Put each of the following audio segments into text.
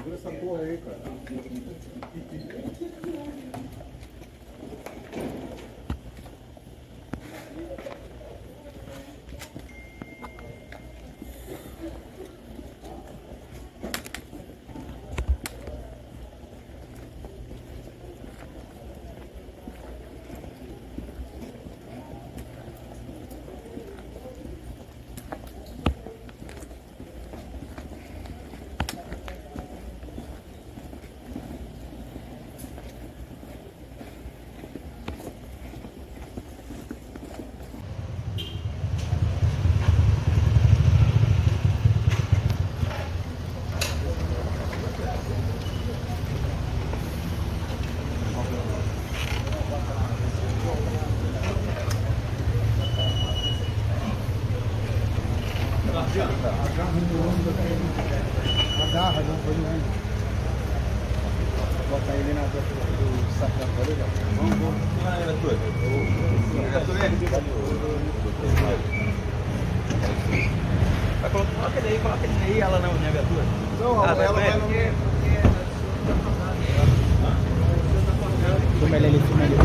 Segura essa porra aí, cara. Agarra, não foi no Bota ele na do sacão, tá legal? Vamos, vamos. Quem é vereador? Vai colocar, coloca ele aí, coloca ele aí, ela não, minha viatura. Não, Ah, ela com vai no... Filma ele ali, filma ele.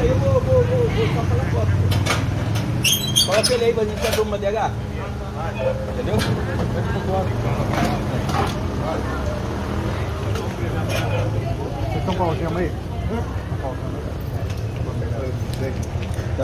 Aí, eu vou, vou, vou, vou só falar foto. Coloca ele aí pra gente fazer DH. Entendeu? Vocês estão com a algema aí?